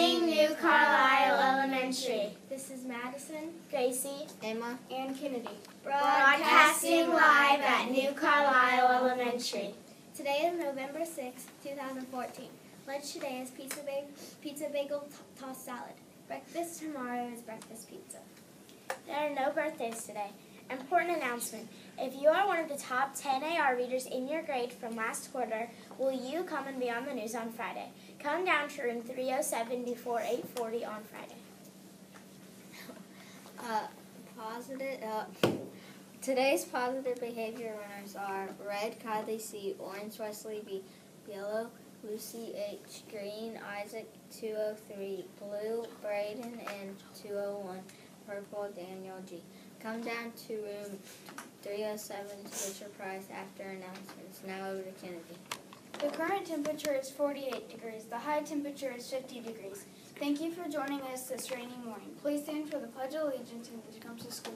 New Carlisle Elementary. This is Madison, Gracie, Emma, and Kennedy. broadcasting live at New Carlisle Elementary. Today is November sixth, two 2014. Lunch today is pizza, bag, pizza bagel tossed salad. Breakfast tomorrow is breakfast pizza. There are no birthdays today. Important announcement. If you are one of the top 10 AR readers in your grade from last quarter, will you come and be on the news on Friday? Come down to room 307 before 840 on Friday. uh, positive. Uh, today's positive behavior runners are red, Kylie C, orange, Wesley B, yellow, Lucy H, green, Isaac 203, blue, Braden, and 201, purple, Daniel G. Come down to room 307 to get your prize after announcements. Now over to Kennedy. The current temperature is 48 degrees. The high temperature is 50 degrees. Thank you for joining us this rainy morning. Please stand for the Pledge of Allegiance and the to school.